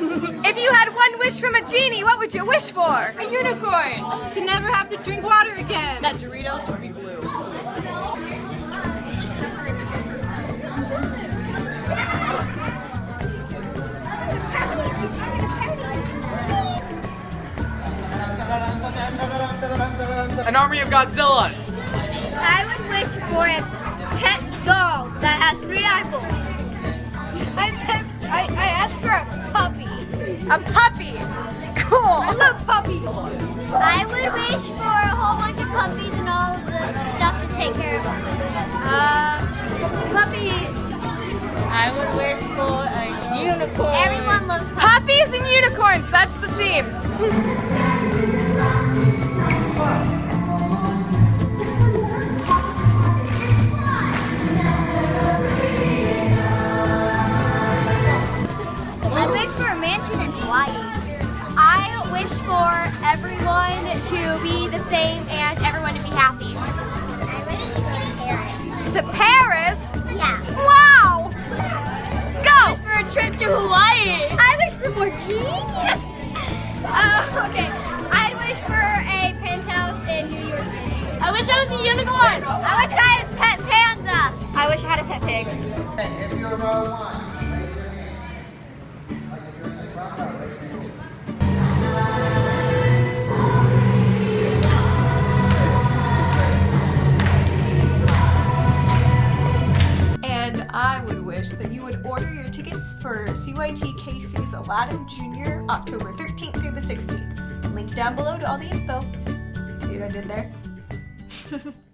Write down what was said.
If you had one wish from a genie, what would you wish for? A unicorn! To never have to drink water again! That Doritos would be blue. An army of Godzillas. I would wish for a pet doll that has three eyeballs. A puppy. Cool. I love puppies. I would wish for a whole bunch of puppies and all of the stuff to take care of them. Uh, puppies. I would wish for a unicorn. Everyone loves puppies. Puppies and unicorns, that's the theme. Hawaii. I wish for everyone to be the same and everyone to be happy. I wish to go to Paris. To Paris? Yeah. Wow. Go. For a trip to Hawaii. I wish for more genius. uh, okay. I'd wish for a penthouse in New York City. I wish I was a unicorn. I wish I had a pet panda. I wish I had a pet pig. If you're row would order your tickets for CYTKC's Aladdin Jr. October 13th through the 16th. Link down below to all the info. See what I did there?